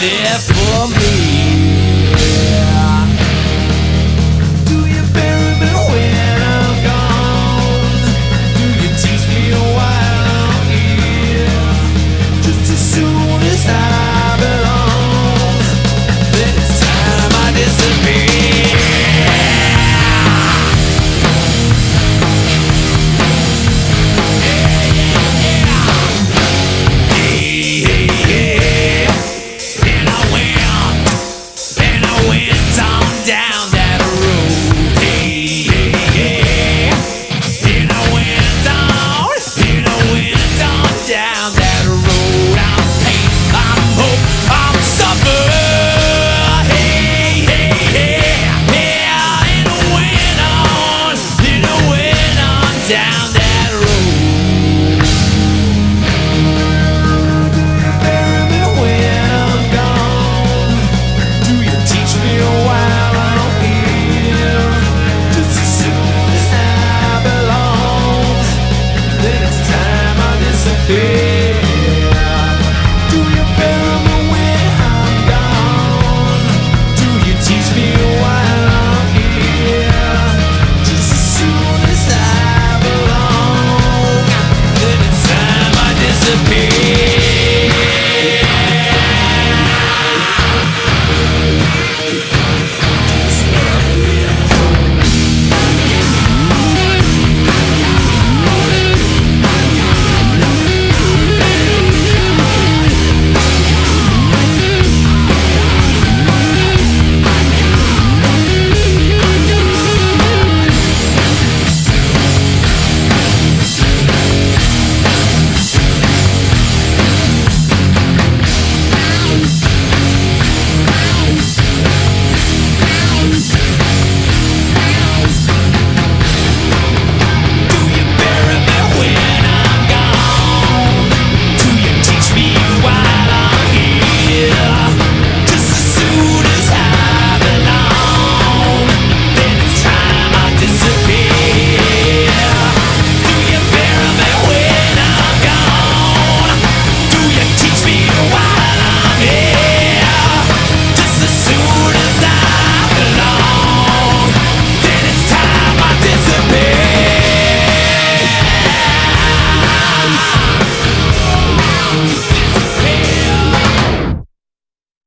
there for me. down.